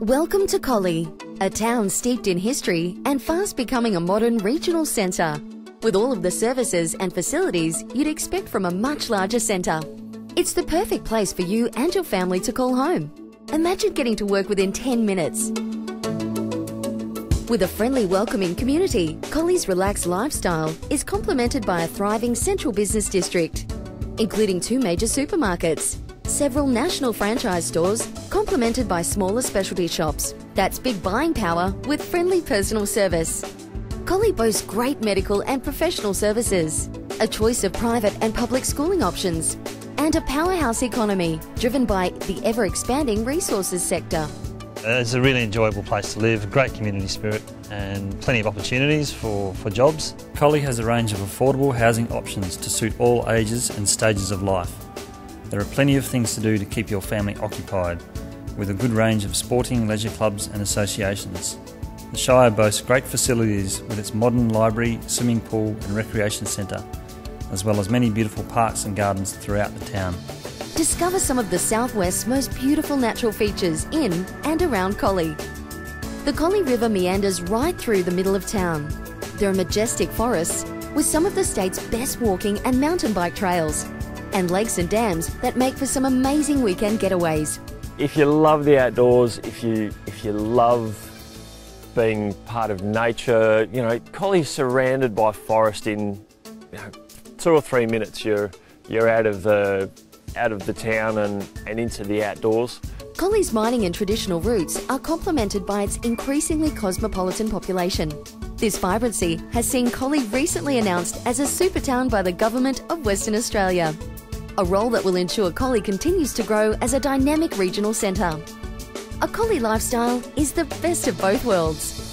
Welcome to Collie, a town steeped in history and fast becoming a modern regional centre, with all of the services and facilities you'd expect from a much larger centre. It's the perfect place for you and your family to call home. Imagine getting to work within 10 minutes. With a friendly, welcoming community, Collie's relaxed lifestyle is complemented by a thriving central business district, including two major supermarkets, several national franchise stores, complemented by smaller specialty shops. That's big buying power with friendly personal service. Collie boasts great medical and professional services, a choice of private and public schooling options, and a powerhouse economy driven by the ever expanding resources sector. Uh, it's a really enjoyable place to live, great community spirit and plenty of opportunities for, for jobs. Collie has a range of affordable housing options to suit all ages and stages of life. There are plenty of things to do to keep your family occupied, with a good range of sporting, leisure clubs and associations. The Shire boasts great facilities with its modern library, swimming pool and recreation centre, as well as many beautiful parks and gardens throughout the town. Discover some of the Southwest's most beautiful natural features in and around Collie. The Collie River meanders right through the middle of town. There are majestic forests with some of the state's best walking and mountain bike trails, and lakes and dams that make for some amazing weekend getaways. If you love the outdoors, if you if you love being part of nature, you know, Collie's surrounded by forest in you know, two or three minutes you're you're out of the out of the town and, and into the outdoors. Collie's mining and traditional roots are complemented by its increasingly cosmopolitan population. This vibrancy has seen Collie recently announced as a super town by the Government of Western Australia a role that will ensure Collie continues to grow as a dynamic regional centre. A Collie lifestyle is the best of both worlds.